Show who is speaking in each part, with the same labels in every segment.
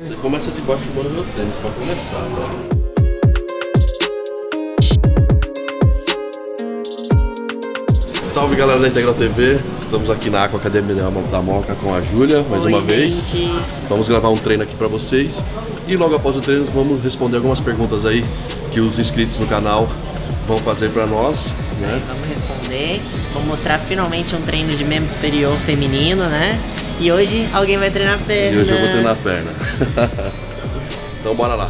Speaker 1: Você começa debaixo do meu tênis pra começar, né? Salve galera da Integral TV, estamos aqui na Aqua Academia da Moca com a Júlia, mais
Speaker 2: Oi,
Speaker 1: uma vez.
Speaker 2: gente.
Speaker 1: Vamos gravar um treino aqui pra vocês e logo após o treino vamos responder algumas perguntas aí que os inscritos no canal vão fazer pra nós, né?
Speaker 2: Vamos responder. Vou mostrar finalmente um treino de membro superior feminino, né? E hoje alguém vai treinar a perna.
Speaker 1: E hoje eu vou treinar a perna. então bora lá.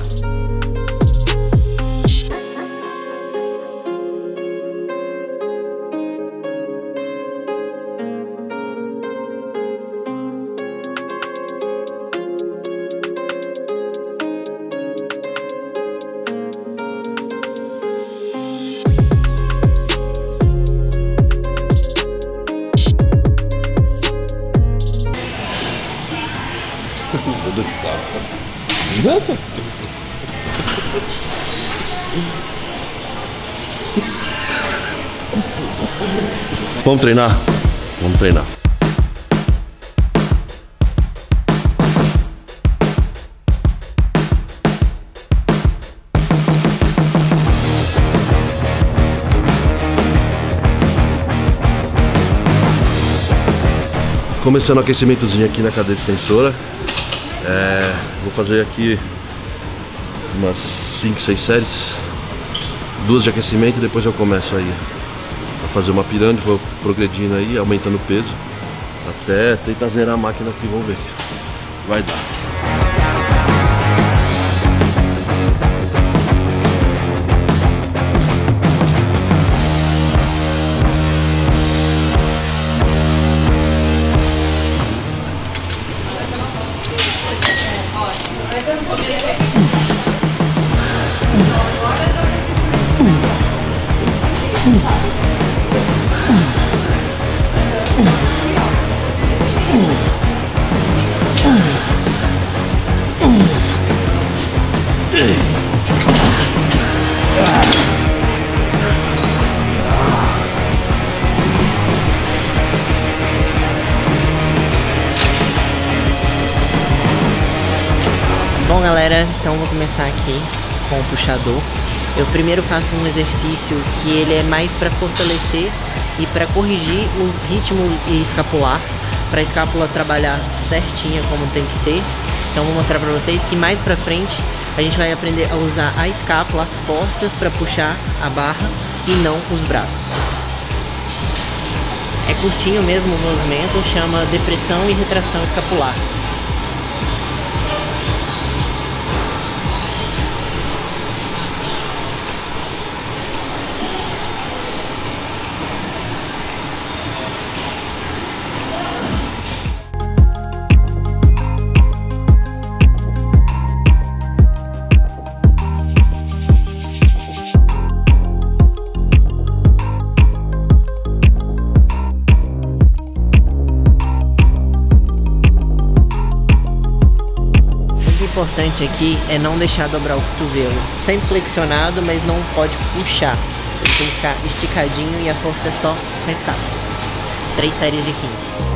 Speaker 3: Dança?
Speaker 1: Vamos treinar? Vamos treinar. Começando o aquecimentozinho aqui na cadeira extensora. É, vou fazer aqui umas 5, 6 séries. Duas de aquecimento e depois eu começo aí a fazer uma pirâmide, vou progredindo aí, aumentando o peso. Até tentar zerar a máquina aqui, vamos ver. Vai dar.
Speaker 2: Puxador. Eu primeiro faço um exercício que ele é mais para fortalecer e para corrigir o ritmo escapular, para a escápula trabalhar certinha como tem que ser. Então vou mostrar para vocês que mais para frente a gente vai aprender a usar a escápula, as costas para puxar a barra e não os braços. É curtinho mesmo o movimento, chama depressão e retração escapular. Importante aqui é não deixar dobrar o cotovelo. Sempre flexionado, mas não pode puxar. Ele tem que ficar esticadinho e a força é só com a escada. Três séries de 15.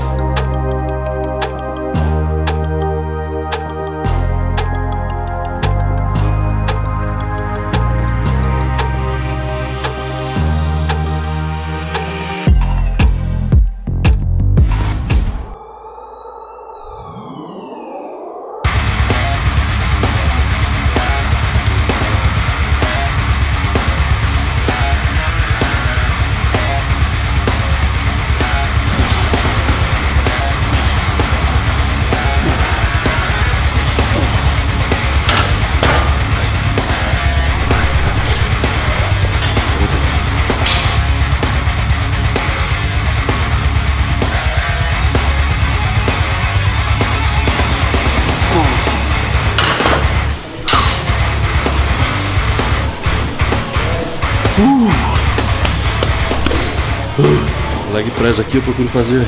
Speaker 1: Press aqui eu procuro fazer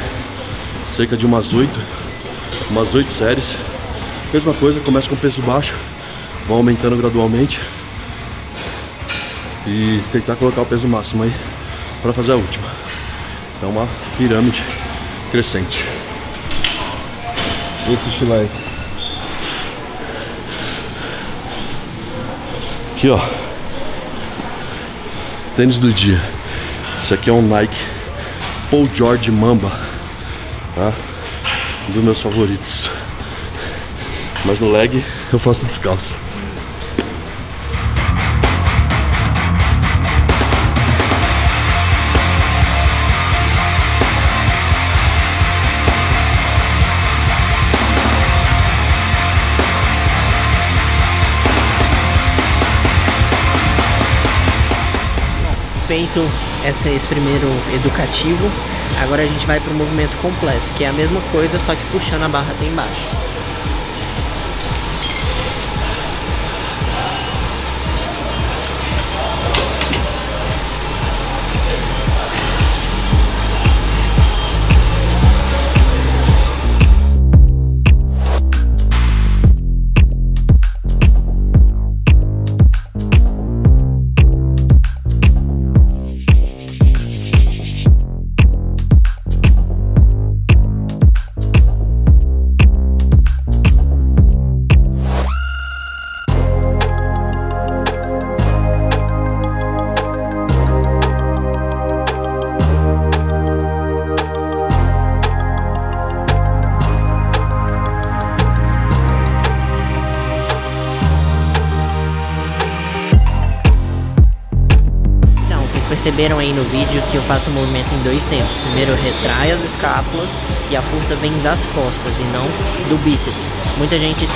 Speaker 1: cerca de umas 8, umas 8 séries. Mesma coisa, começa com peso baixo, vou aumentando gradualmente e tentar colocar o peso máximo aí para fazer a última. Então uma pirâmide crescente.
Speaker 3: Esse estilo aí.
Speaker 1: Aqui, ó. Tênis do dia. Esse aqui é um Nike Paul George Mamba. Tá? Um dos meus favoritos. Mas no leg eu faço descalço.
Speaker 2: feito esse, esse primeiro educativo, agora a gente vai para o movimento completo, que é a mesma coisa, só que puxando a barra até embaixo. Perceberam aí no vídeo que eu faço o movimento em dois tempos. Primeiro eu retraio as escápulas e a força vem das costas e não do bíceps. Muita gente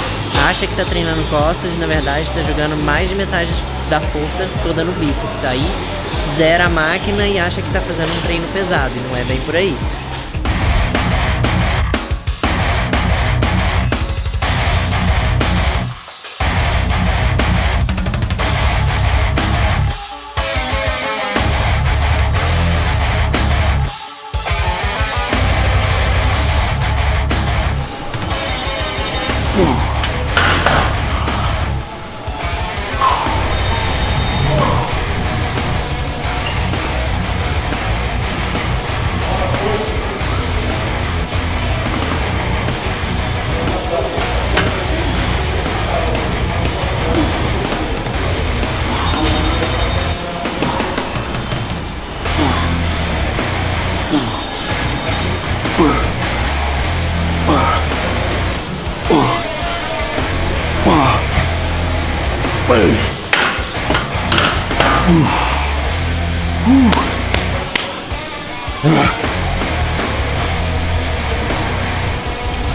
Speaker 2: acha que está treinando costas e na verdade está jogando mais de metade da força toda no bíceps. Aí zera a máquina e acha que está fazendo um treino pesado e não é bem por aí.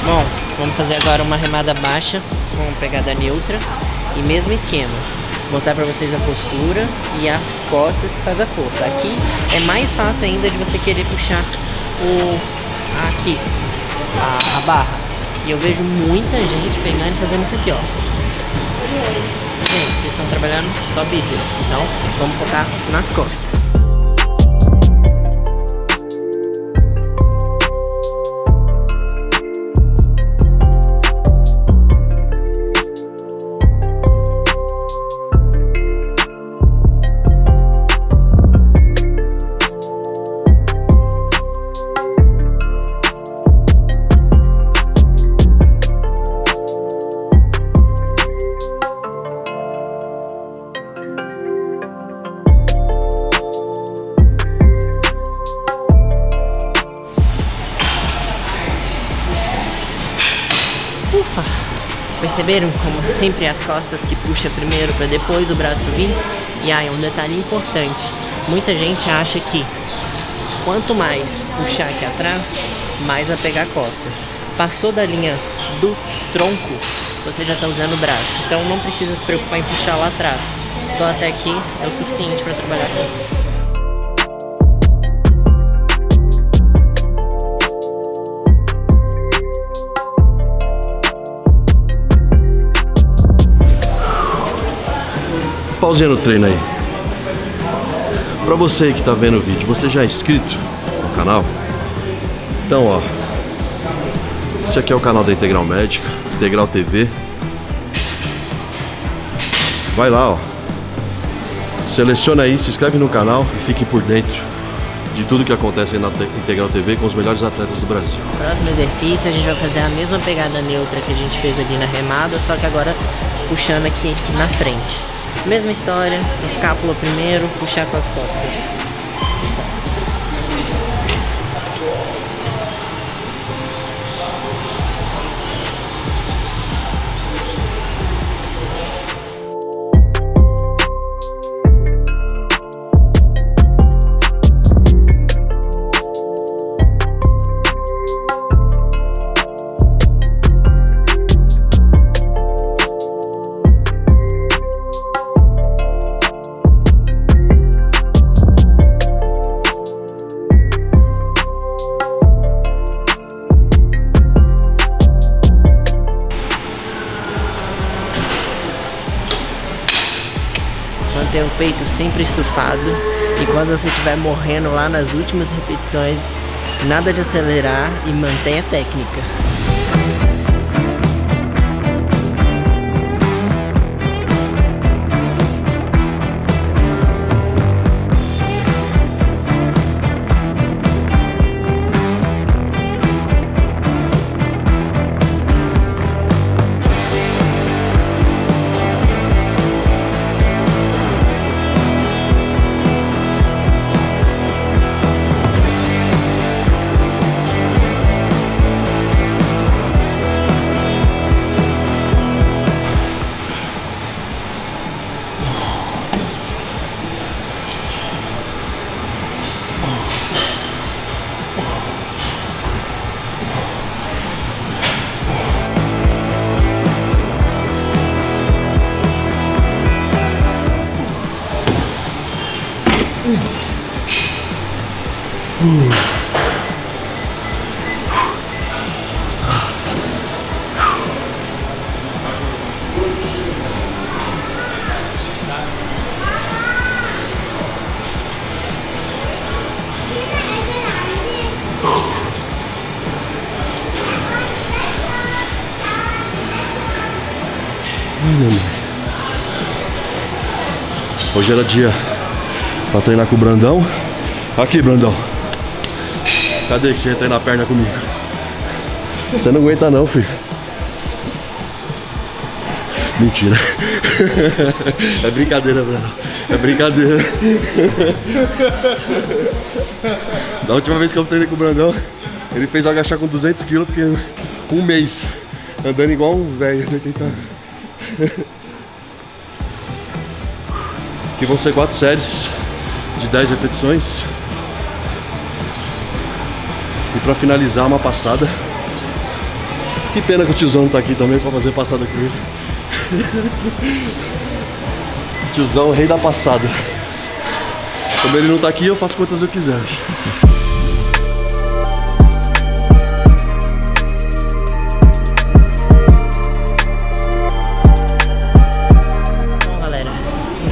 Speaker 2: Bom, vamos fazer agora uma remada baixa com pegada neutra e mesmo esquema. Mostrar para vocês a postura e as costas que faz a força. Aqui é mais fácil ainda de você querer puxar o aqui a, a barra. E eu vejo muita gente pegando e fazendo isso aqui, ó. Gente, vocês estão trabalhando só bíceps, então vamos focar nas costas. Sempre as costas que puxa primeiro para depois o braço vir? E aí, um detalhe importante. Muita gente acha que quanto mais puxar aqui atrás, mais vai pegar costas. Passou da linha do tronco, você já está usando o braço. Então não precisa se preocupar em puxar lá atrás. Só até aqui é o suficiente para trabalhar costas.
Speaker 1: Pausinha no treino aí. Pra você que tá vendo o vídeo, você já é inscrito no canal? Então, ó. Esse aqui é o canal da Integral Médica, Integral TV. Vai lá, ó. Seleciona aí, se inscreve no canal e fique por dentro de tudo que acontece aí na Integral TV com os melhores atletas do Brasil.
Speaker 2: Próximo exercício a gente vai fazer a mesma pegada neutra que a gente fez ali na remada, só que agora puxando aqui na frente. Mesma história, escápula primeiro, puxar com as costas. Sempre estufado e quando você estiver morrendo lá nas últimas repetições, nada de acelerar e mantenha a técnica.
Speaker 1: Hoje era dia pra treinar com o Brandão. Aqui, Brandão. Cadê que você ia treinar a perna comigo? Você não aguenta não, filho. Mentira. É brincadeira, Brandão. É brincadeira. Da última vez que eu treinei com o Brandão, ele fez agachar com 200 quilos, porque um mês andando igual um velho de 80 anos. Que vão ser quatro séries de 10 repetições. E pra finalizar uma passada. Que pena que o tiozão não tá aqui também pra fazer passada com ele. tiozão, rei da passada. Como ele não tá aqui, eu faço quantas eu quiser.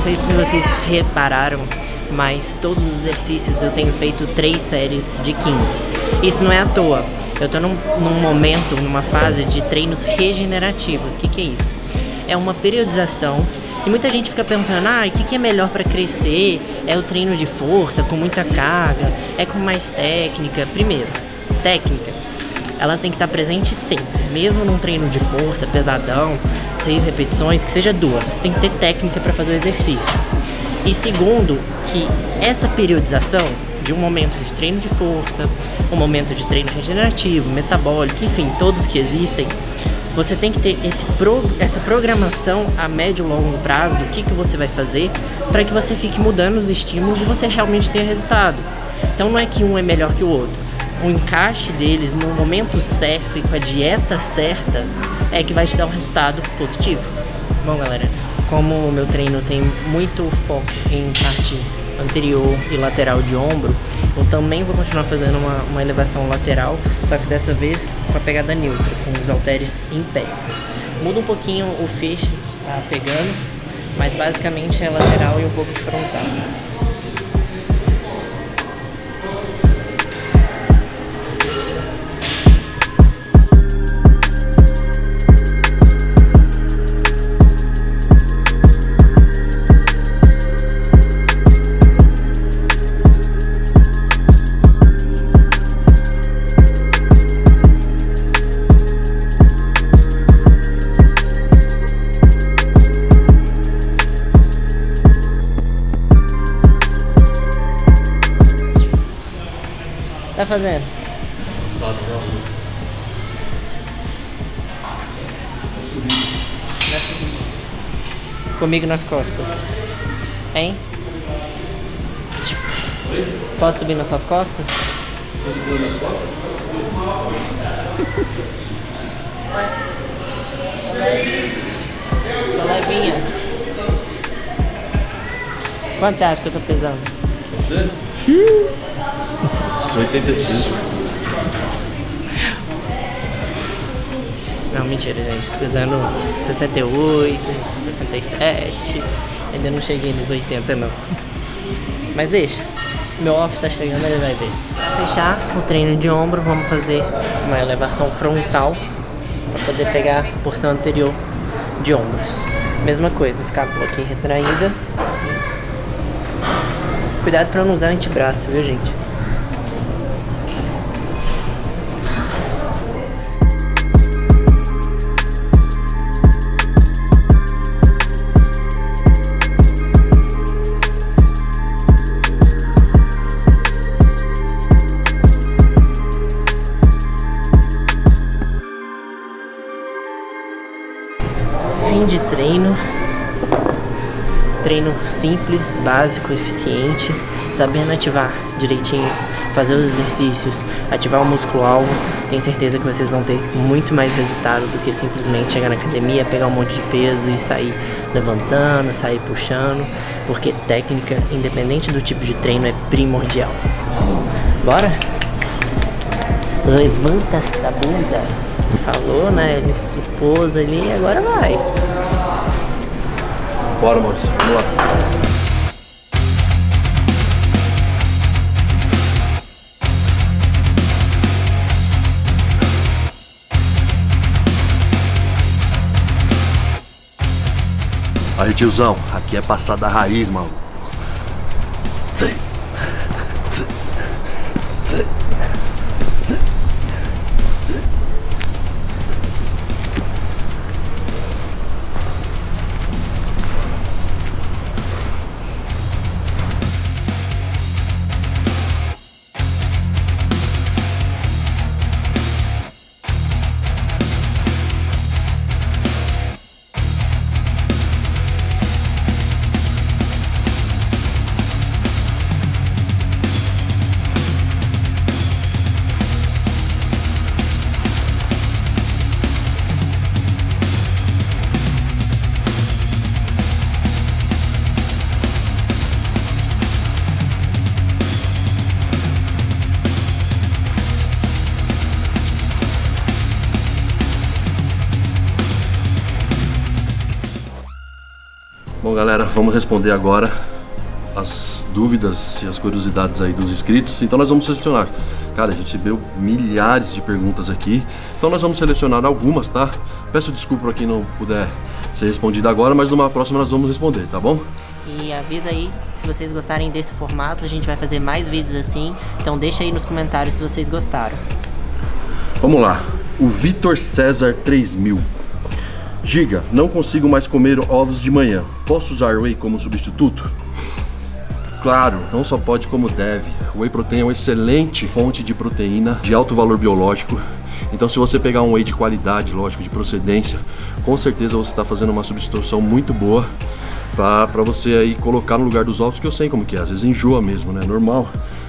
Speaker 2: Sei se vocês repararam, mas todos os exercícios eu tenho feito três séries de 15. Isso não é à toa. Eu tô num, num momento, numa fase de treinos regenerativos. O que, que é isso? É uma periodização e muita gente fica perguntando, ah, o que, que é melhor para crescer? É o treino de força, com muita carga? É com mais técnica? Primeiro, técnica. Ela tem que estar presente sempre, mesmo num treino de força, pesadão, seis repetições, que seja duas. Você tem que ter técnica para fazer o exercício. E segundo, que essa periodização de um momento de treino de força, um momento de treino regenerativo, metabólico, enfim, todos que existem, você tem que ter pro, essa programação a médio e longo prazo do que, que você vai fazer para que você fique mudando os estímulos e você realmente tenha resultado. Então não é que um é melhor que o outro. O encaixe deles no momento certo e com a dieta certa é que vai te dar um resultado positivo. Bom, galera, como o meu treino tem muito foco em parte anterior e lateral de ombro, eu também vou continuar fazendo uma, uma elevação lateral, só que dessa vez com a pegada neutra, com os halteres em pé. Muda um pouquinho o feixe que está pegando, mas basicamente é lateral e um pouco de frontal. Fazendo?
Speaker 1: Passado na rua.
Speaker 2: Comigo nas costas. Hein? Posso subir nas suas costas? Tô levinha. Quanto você acha que eu tô pesando?
Speaker 1: Você? 85.
Speaker 2: Não, mentira, gente. Tô pesando 68, 67. Ainda não cheguei nos 80, não. Mas deixa. Meu off tá chegando, ele vai ver. Pra fechar o treino de ombro, vamos fazer uma elevação frontal para poder pegar a porção anterior de ombros. Mesma coisa, escápula aqui retraída. Cuidado para não usar antebraço, viu, gente? Simples, básico, eficiente, sabendo ativar direitinho, fazer os exercícios, ativar o músculo alvo. Tenho certeza que vocês vão ter muito mais resultado do que simplesmente chegar na academia, pegar um monte de peso e sair levantando, sair puxando, porque técnica, independente do tipo de treino, é primordial. Bora? Levanta essa bunda. Falou, né? Ele supôs ali, agora vai.
Speaker 1: Bora, Maurício. Vamos lá. Aí, tiozão, aqui é passada a raiz, maluco. Galera, vamos responder agora as dúvidas e as curiosidades aí dos inscritos. Então nós vamos selecionar. Cara, a gente recebeu milhares de perguntas aqui. Então nós vamos selecionar algumas, tá? Peço desculpa para quem não puder ser respondido agora, mas numa próxima nós vamos responder, tá bom?
Speaker 2: E avisa aí se vocês gostarem desse formato, a gente vai fazer mais vídeos assim. Então deixa aí nos comentários se vocês gostaram.
Speaker 1: Vamos lá. O Vitor César 3000. Giga, não consigo mais comer ovos de manhã. Posso usar whey como substituto? Claro, não só pode como deve. O whey protein é uma excelente fonte de proteína de alto valor biológico. Então, se você pegar um whey de qualidade, lógico, de procedência, com certeza você está fazendo uma substituição muito boa para você aí colocar no lugar dos ovos, que eu sei como que é, às vezes enjoa mesmo, né? Normal.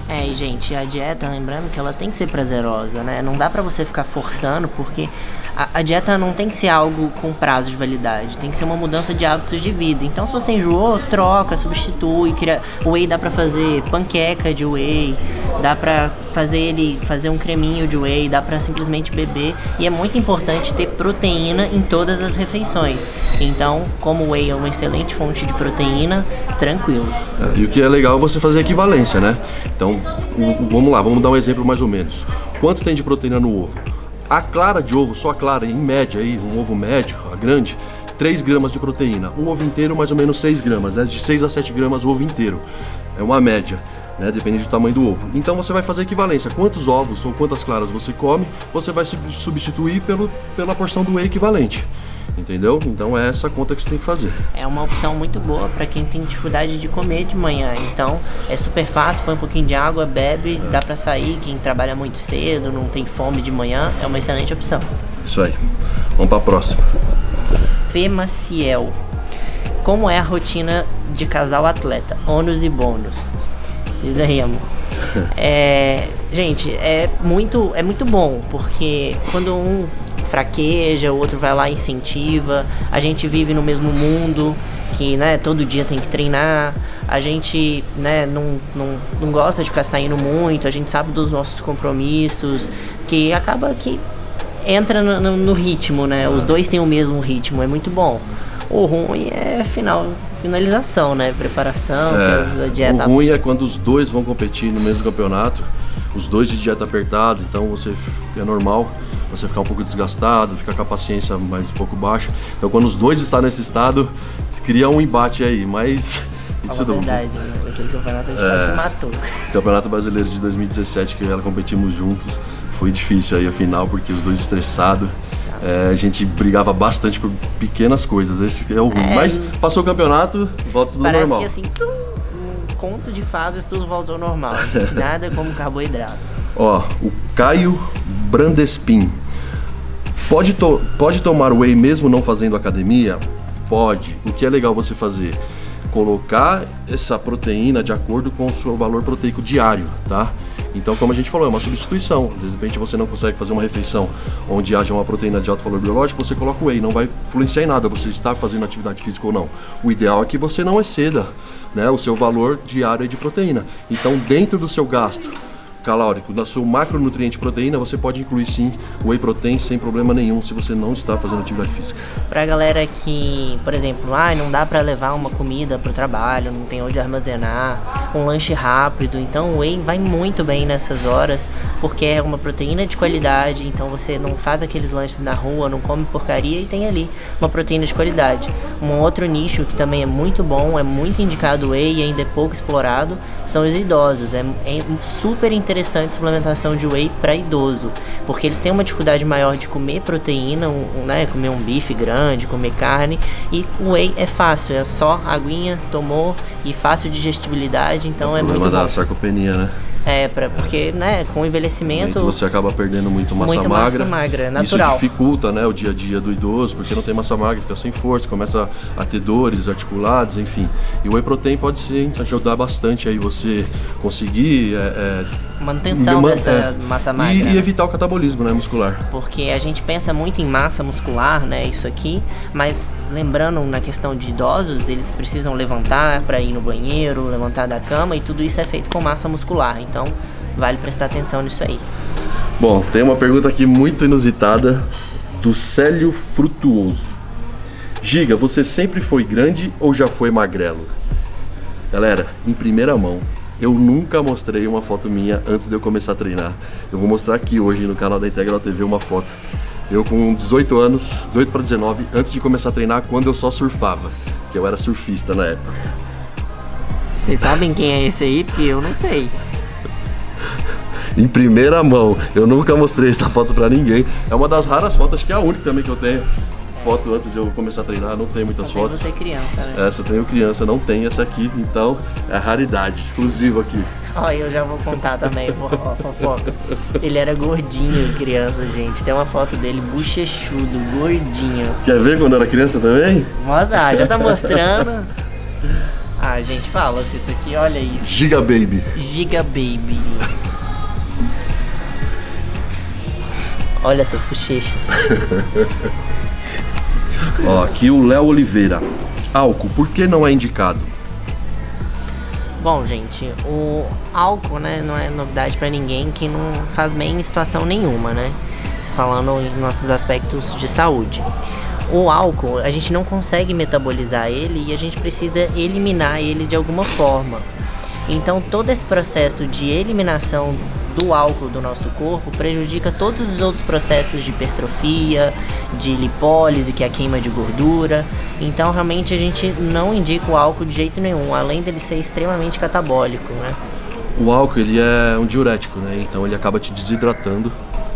Speaker 2: É, e gente, a dieta, lembrando que ela tem que ser prazerosa, né? Não dá pra você ficar forçando, porque a, a, dieta não tem que ser algo com prazo de validade, tem que ser uma mudança de hábitos de vida. Então, se você enjoou, troca, substitui, cria... whey dá pra fazer panqueca de whey, dá pra fazer ele fazer um creminho de whey, dá pra simplesmente beber. E é muito importante ter proteína em todas as refeições. Então, como whey é uma excelente fonte de proteína, tranquilo.
Speaker 1: É, e o que é legal é você fazer equivalência, né? Então, vamos lá, vamos dar um exemplo mais ou menos. Quanto tem de proteína no ovo? A clara de ovo, só a clara, em média aí, um ovo médio, a grande, 3 gramas de proteína. O ovo inteiro, mais ou menos 6 gramas, né? De 6 a 7 gramas o ovo inteiro. É uma média. Né, depende do tamanho do ovo. Então você vai fazer equivalência. Quantos ovos ou quantas claras você come, você vai substituir pelo, pela porção do whey equivalente. Entendeu? Então é essa conta que você tem que fazer.
Speaker 2: É uma opção muito boa para quem tem dificuldade de comer de manhã. Então é super fácil, põe um pouquinho de água, bebe, dá para sair. Quem trabalha muito cedo, não tem fome de manhã, é uma excelente opção.
Speaker 1: Isso aí. Vamos para a próxima.
Speaker 2: Fê Maciel. Como é a rotina de casal atleta? Ônus e bônus. Isso daí, amor. É, gente, é muito, é muito bom, porque quando um fraqueja, o outro vai lá e incentiva. A gente vive no mesmo mundo, que né, todo dia tem que treinar. A gente né, não, não, não gosta de ficar saindo muito, a gente sabe dos nossos compromissos, que acaba que entra no, no, no ritmo, né? Os dois têm o mesmo ritmo, é muito bom. O ruim é final, finalização, né? Preparação,
Speaker 1: é, dieta. O ruim é quando os dois vão competir no mesmo campeonato, os dois de dieta apertada, então você é normal você ficar um pouco desgastado, ficar com a paciência mais um pouco baixa. Então quando os dois estão nesse estado, cria um embate aí, mas
Speaker 2: isso não. verdade, né? aquele campeonato a gente é, se matou.
Speaker 1: Campeonato Brasileiro de 2017 que ela competimos juntos, foi difícil aí a final porque os dois estressados. É, a gente brigava bastante por pequenas coisas, esse é o ruim. É, Mas passou o campeonato, volta tudo
Speaker 2: parece
Speaker 1: normal.
Speaker 2: Que assim, tum, um conto de fadas, tudo voltou ao normal. Gente, nada como carboidrato.
Speaker 1: Ó, o Caio Brandespin. Pode, to pode tomar whey mesmo não fazendo academia? Pode. O que é legal você fazer? Colocar essa proteína de acordo com o seu valor proteico diário, tá? Então, como a gente falou, é uma substituição. De repente você não consegue fazer uma refeição onde haja uma proteína de alto valor biológico, você coloca o whey, não vai influenciar em nada você estar fazendo atividade física ou não. O ideal é que você não exceda né, o seu valor diário de proteína. Então, dentro do seu gasto calórico, na sua macronutriente proteína, você pode incluir sim o whey protein sem problema nenhum se você não está fazendo atividade física.
Speaker 2: Pra galera que, por exemplo, ah, não dá para levar uma comida pro trabalho, não tem onde armazenar, um lanche rápido, então o whey vai muito bem nessas horas, porque é uma proteína de qualidade, então você não faz aqueles lanches na rua, não come porcaria e tem ali uma proteína de qualidade. Um outro nicho que também é muito bom, é muito indicado whey e ainda é pouco explorado, são os idosos. É, é super interessante interessante suplementação de whey para idoso, porque eles têm uma dificuldade maior de comer proteína, um, né, comer um bife grande, comer carne, e o whey é fácil, é só aguinha, tomou e fácil digestibilidade, então
Speaker 1: o
Speaker 2: é muito bom.
Speaker 1: da sarcopenia, né?
Speaker 2: É, pra, porque, né, com o envelhecimento.
Speaker 1: você acaba perdendo muito massa
Speaker 2: muito
Speaker 1: magra.
Speaker 2: Massa magra, é natural.
Speaker 1: Isso dificulta, né, o dia a dia do idoso, porque não tem massa magra, fica sem força, começa a ter dores articulados, enfim. E o whey protein pode sim ajudar bastante aí você conseguir. É,
Speaker 2: é, Manutenção dessa é, massa magra.
Speaker 1: E, e, evitar o catabolismo né, muscular.
Speaker 2: Porque a gente pensa muito em massa muscular, né, isso aqui, mas lembrando na questão de idosos, eles precisam levantar para ir no banheiro, levantar da cama e tudo isso é feito com massa muscular. Então, então, vale prestar atenção nisso aí.
Speaker 1: Bom, tem uma pergunta aqui muito inusitada do Célio Frutuoso. Giga, você sempre foi grande ou já foi magrelo? Galera, em primeira mão, eu nunca mostrei uma foto minha antes de eu começar a treinar. Eu vou mostrar aqui hoje no canal da Integral TV uma foto. Eu com 18 anos, 18 para 19, antes de começar a treinar, quando eu só surfava, que eu era surfista na época.
Speaker 2: Vocês sabem quem é esse aí? Porque eu não sei
Speaker 1: em primeira mão. Eu nunca mostrei essa foto pra ninguém. É uma das raras fotos, acho que é a única também que eu tenho. Foto antes de eu começar a treinar, não tem muitas
Speaker 2: Também
Speaker 1: fotos.
Speaker 2: Você criança, né?
Speaker 1: Essa eu tenho criança, não tem essa aqui, então é raridade, exclusiva aqui.
Speaker 2: Ó, eu já vou contar também, ó, fofoca. Ele era gordinho criança, gente. Tem uma foto dele bochechudo, gordinho.
Speaker 1: Quer ver quando era criança também?
Speaker 2: Mostra, ah, já tá mostrando. Ah, gente, fala se isso aqui, olha isso.
Speaker 1: Giga Baby.
Speaker 2: Giga Baby. Olha essas bochechas.
Speaker 1: Ó, aqui o Léo Oliveira. Álcool, por que não é indicado?
Speaker 2: Bom, gente, o álcool, né, não é novidade para ninguém que não faz bem em situação nenhuma, né? Falando em nossos aspectos de saúde. O álcool, a gente não consegue metabolizar ele e a gente precisa eliminar ele de alguma forma. Então, todo esse processo de eliminação do álcool do nosso corpo prejudica todos os outros processos de hipertrofia, de lipólise, que é a queima de gordura. Então, realmente, a gente não indica o álcool de jeito nenhum, além dele ser extremamente catabólico, né?
Speaker 1: O álcool, ele é um diurético, né? Então, ele acaba te desidratando,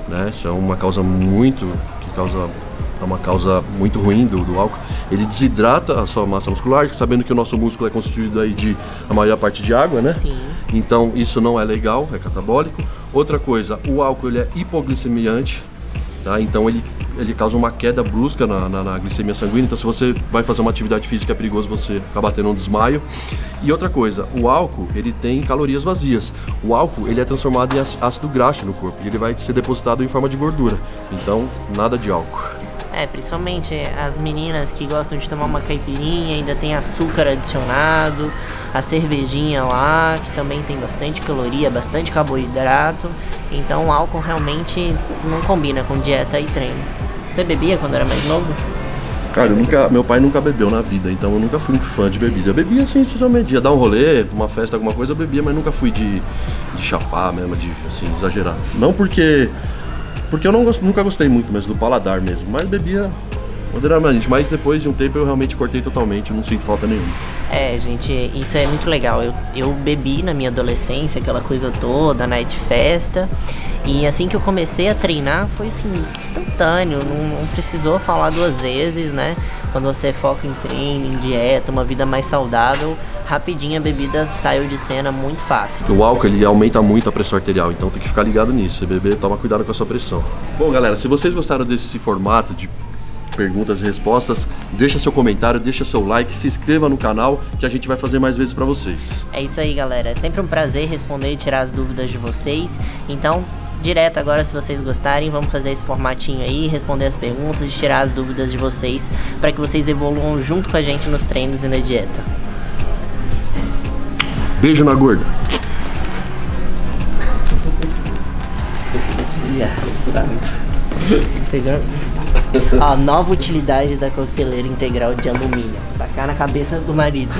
Speaker 1: né? Isso é uma causa muito... que causa é uma causa muito ruim do, do álcool. Ele desidrata a sua massa muscular, sabendo que o nosso músculo é constituído aí de a maior parte de água, né?
Speaker 2: Sim.
Speaker 1: Então isso não é legal, é catabólico. Outra coisa, o álcool ele é hipoglicemiante, tá? Então ele ele causa uma queda brusca na, na, na, glicemia sanguínea. Então, se você vai fazer uma atividade física, é perigoso você acabar tendo um desmaio. E outra coisa, o álcool ele tem calorias vazias. O álcool ele é transformado em ácido graxo no corpo e ele vai ser depositado em forma de gordura. Então, nada de álcool.
Speaker 2: É, principalmente as meninas que gostam de tomar uma caipirinha, ainda tem açúcar adicionado, a cervejinha lá, que também tem bastante caloria, bastante carboidrato. Então o álcool realmente não combina com dieta e treino. Você bebia quando era mais novo?
Speaker 1: Cara, nunca, meu pai nunca bebeu na vida, então eu nunca fui muito fã de bebida. Eu bebia assim, socialmente, ia dar um rolê, uma festa, alguma coisa, eu bebia, mas nunca fui de, de chapar mesmo, de assim, exagerar. Não porque. Porque eu não gosto, nunca gostei muito mesmo do paladar mesmo, mas bebia moderadamente. Mas depois de um tempo eu realmente cortei totalmente, não sinto falta nenhuma.
Speaker 2: É, gente, isso é muito legal. Eu, eu bebi na minha adolescência, aquela coisa toda, night festa. E assim que eu comecei a treinar, foi assim, instantâneo, não, não, precisou falar duas vezes, né? Quando você foca em treino, em dieta, uma vida mais saudável, rapidinho a bebida saiu de cena muito fácil.
Speaker 1: O álcool ele aumenta muito a pressão arterial, então tem que ficar ligado nisso. Você beber, toma cuidado com a sua pressão. Bom, galera, se vocês gostaram desse formato de perguntas e respostas. Deixa seu comentário, deixa seu like, se inscreva no canal que a gente vai fazer mais vezes para vocês.
Speaker 2: É isso aí, galera. É sempre um prazer responder e tirar as dúvidas de vocês. Então, direto agora, se vocês gostarem, vamos fazer esse formatinho aí, responder as perguntas e tirar as dúvidas de vocês para que vocês evoluam junto com a gente nos treinos e na dieta.
Speaker 1: Beijo na gorda.
Speaker 2: Desgraçado. Pegando. A nova utilidade da coqueteleira integral de alumínio. Tacar na cabeça do marido.